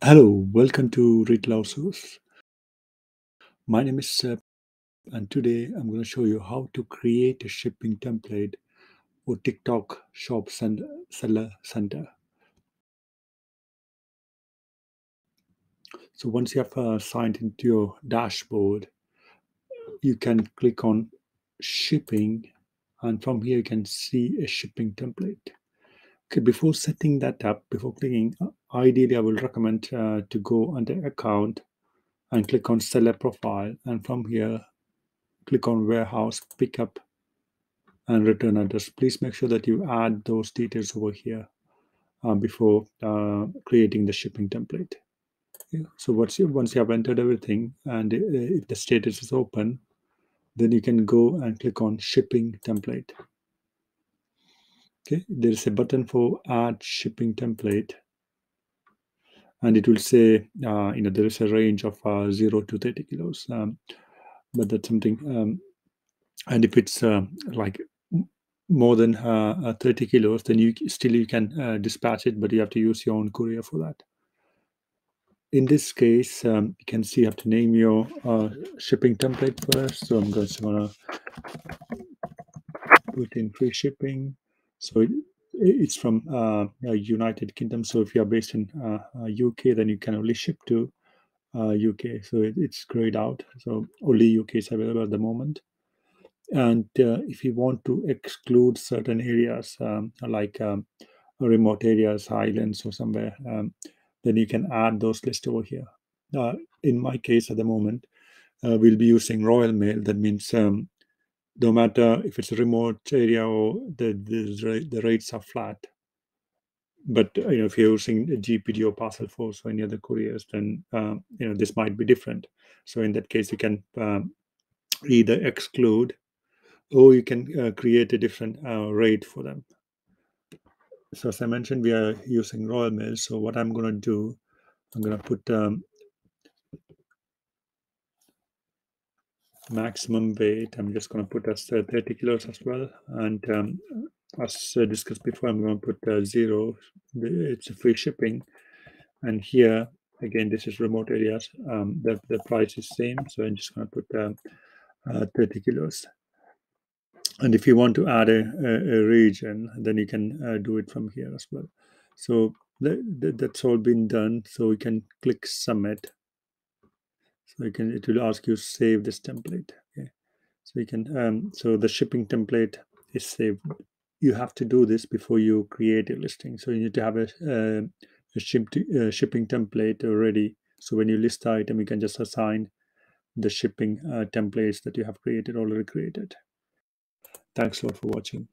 Hello, welcome to Retail Outsource. My name is Seb, and today I'm going to show you how to create a shipping template for TikTok Shop Center, Seller Center. So once you have uh, signed into your dashboard, you can click on shipping, and from here you can see a shipping template. Okay, before setting that up, before clicking, uh, ideally I will recommend uh, to go under account and click on seller profile, and from here click on warehouse pickup and return address. Please make sure that you add those details over here uh, before uh, creating the shipping template. Yeah. So once you, once you have entered everything and uh, if the status is open, then you can go and click on shipping template. Okay, there is a button for add shipping template and it will say, uh, you know, there is a range of uh, 0 to 30 kilos. Um, but that's something, um, and if it's uh, like more than uh, uh, 30 kilos, then you still you can uh, dispatch it, but you have to use your own courier for that. In this case, um, you can see you have to name your shipping template first. So I'm just gonna put in free shipping. So it's from uh, United Kingdom. So if you are based in UK, then you can only ship to UK. So it, it's grayed out. So only UK is available at the moment and uh, if you want to exclude certain areas um, like um, remote areas islands or somewhere um, then you can add those lists over here uh, in my case at the moment uh, we'll be using royal mail that means um, no matter if it's a remote area or the, the, the rates are flat but you know if you're using DPD or Parcel Force or any other couriers then um, you know this might be different so in that case you can um, either exclude or you can uh, create a different uh, rate for them. So as I mentioned, we are using Royal Mail. So what I'm going to do, I'm going to put um, maximum weight. I'm just going to put as uh, 30 kilos as well. And um, as uh, discussed before, I'm going to put uh, zero. It's a free shipping. And here, again, this is remote areas. Um, the, the price is same. So I'm just going to put um, uh, 30 kilos and if you want to add a, a, a region then you can uh, do it from here as well so that's all been done so we can click submit so you can it will ask you save this template okay so you can um, so the shipping template is saved you have to do this before you create a listing so you need to have a, a ship to, uh, shipping template already. so when you list the item you can just assign the shipping uh, templates that you have created already created Thanks a lot for watching.